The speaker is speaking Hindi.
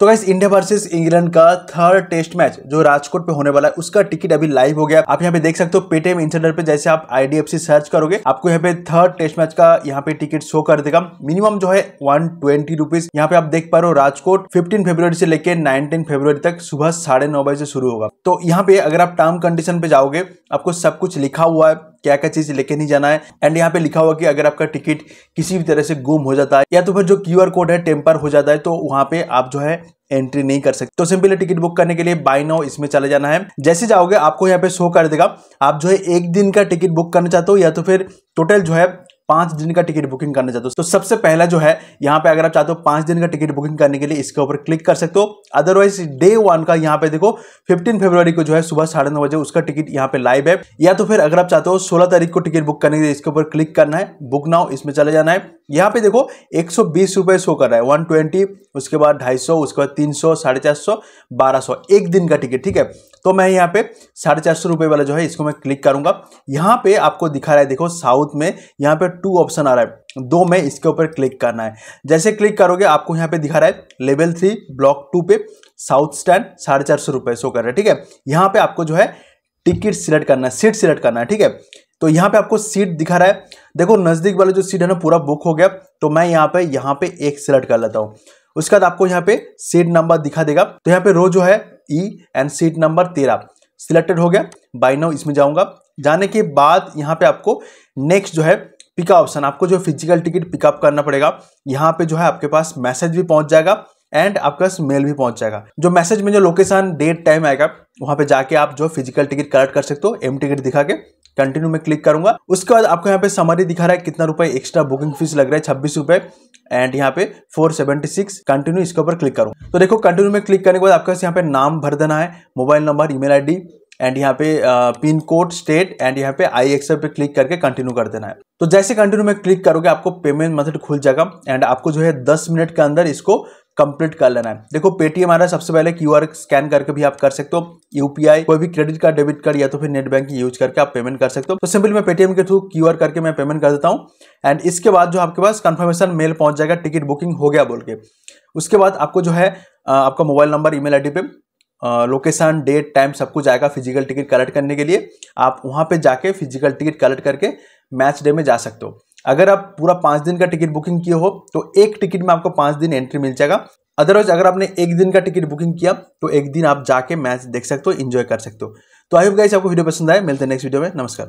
तो गाइस इंडिया वर्सेस इंग्लैंड का थर्ड टेस्ट मैच जो राजकोट पे होने वाला है, उसका टिकट अभी लाइव हो गया। आप यहाँ पे देख सकते हो पेटीएम इंटरनेट पे, जैसे आप आईडीएफसी सर्च करोगे, आपको यहाँ पे थर्ड टेस्ट मैच का यहाँ पे टिकट शो कर देगा। मिनिमम जो है वन ट्वेंटी रुपीज़ यहाँ पे आप देख पा रहे हो राजकोट फिफ्टीन फेब्रवरी से लेकर नाइनटीन फेब्रवरी तक सुबह साढ़े नौ बजे से शुरू होगा। तो यहाँ पे अगर आप टर्म कंडीशन पे जाओगे, आपको सब कुछ लिखा हुआ है। क्या क्या चीज़ लेके नहीं जाना है। एंड यहाँ पे लिखा हुआ कि अगर आपका टिकट किसी भी तरह से गुम हो जाता है, या तो फिर जो क्यूआर कोड है टेम्पर हो जाता है तो वहाँ पे आप जो है एंट्री नहीं कर सकते। तो सिंपली टिकट बुक करने के लिए बाय नाउ इसमें चले जाना है। जैसे जाओगे, आपको यहाँ पे शो कर देगा। आप जो है एक दिन का टिकट बुक करना चाहते हो, या तो फिर टोटल जो है पाँच दिन का टिकट बुकिंग करना चाहते हो। तो सबसे पहला जो है, यहाँ पे अगर आप चाहते हो पाँच दिन का टिकट बुकिंग करने के लिए इसके ऊपर क्लिक कर सकते हो। अदरवाइज़ डे वन का यहाँ पे देखो फिफ्टीन फेब्रवरी को जो है सुबह साढ़े नौ बजे उसका टिकट यहाँ पे लाइव है। या तो फिर अगर आप चाहते हो सोलह तारीख को टिकट बुक करने के लिए इसके ऊपर क्लिक करना है। बुक नाउ इसमें चले जाना है। यहाँ पे देखो, एक सौ बीस शो कर रहा है। वन ट्वेंटी उसके बाद ढाई सौ, उसके बाद तीन सौ, साढ़े चार सौ, बारह सौ, एक दिन का टिकट, ठीक है? तो मैं यहाँ पे साढ़े चार सौ रुपए वाला जो है, इसको मैं क्लिक करूँगा। यहाँ पे आपको दिखा रहा है, देखो, साउथ में यहाँ पे टू ऑप्शन आ रहा है। दो में इसके ऊपर क्लिक करना है। जैसे क्लिक करोगे, आपको यहाँ पे दिखा रहा है, लेवल थ्री, ब्लॉक टू पे साउथ स्टैंड, साढ़े चार सौ रुपए शो कर रहा है, ठीक है? यहाँ पे आपको जो है, टिकट सिलेक्ट करना है, सीट सिलेक्ट करना है, ठीक है? तो यहाँ पे आपको सीट दिखा रहा है देखो, नज़दीक वाला जो सीट है ना, पूरा बुक हो गया। तो मैं यहाँ पे यहाँ पे एक सिलेक्ट कर लेता हूँ। उसके बाद आपको यहाँ पे सीट नंबर दिखा देगा। तो यहाँ पे रो जो है ई एंड सीट नंबर तेरह। सिलेक्टेड हो गया। बाई नाउ इसमें जाऊँगा। जाने के बाद यहाँ पे आपको नेक्स्ट जो है पिकअप ऑप्शन आपको जो फ़िज़िकल टिकट पिकअप करना पड़ेगा, यहाँ पे जो है आपके पास मैसेज भी पहुँच जाएगा एंड आपके पास मेल भी पहुँच जाएगा। जो मैसेज में जो लोकेशन डेट टाइम आएगा, वहाँ पे जाके आप जो फ़िज़िकल टिकट कलेक्ट कर सकते हो एम टिकट दिखा के। कंटिन्यू में क्लिक करूँगा। उसके बाद आपको यहाँ पे समरी दिखा रहा है कितना रुपए एक्स्ट्रा बुकिंग फ़ीस लग रहा है, छब्बीस रुपए। एंड यहाँ पे 476 कंटिन्यू इसके ऊपर क्लिक करूँ। तो देखो कंटिन्यू में क्लिक करने के बाद आपके पास यहाँ पे नाम भर देना है mobile number email ID and यहाँ पे पिन कोड स्टेट एंड यहाँ पे आई एक्सेल पे क्लिक करके कंटिन्यू कर देना है। तो जैसे कंटिन्यू में क्लिक करोगे, आपको पेमेंट मेथड खुल जाएगा। एंड आपको जो है 10 मिनट के अंदर इसको कंप्लीट कर लेना है। देखो पेटीएम आ रहा है सबसे पहले QR स्कैन करके भी आप कर सकते हो। यूपीआई कोई भी क्रेडिट कार्ड डेबिट कार्ड या तो फिर नेट बैंकिंग यूज़ करके आप पेमेंट कर सकते हो। तो सिंपली मैं पेटीएम के थ्रू QR करके मैं पेमेंट कर देता हूँ। एंड इसके बाद जो आपके पास कंफर्मेशन मेल पहुँच जाएगा टिकट बुकिंग हो गया बोल के। उसके बाद आपको जो है आपका मोबाइल नंबर ईमेल आईडी पे लोकेशन डेट टाइम सब कुछ आएगा फ़िज़िकल टिकट कलेक्ट करने के लिए। आप वहाँ पे जाके फ़िज़िकल टिकट कलेक्ट करके मैच डे में जा सकते हो। अगर आप पूरा पाँच दिन का टिकट बुकिंग किए हो तो एक टिकट में आपको पाँच दिन एंट्री मिल जाएगा। अदरवाइज़ अगर आपने एक दिन का टिकट बुकिंग किया तो एक दिन आप जाके मैच देख सकते हो इंजॉय कर सकते हो। तो आई होप गाइस आपको वीडियो पसंद आए। मिलते हैं नेक्स्ट वीडियो में। नमस्कार।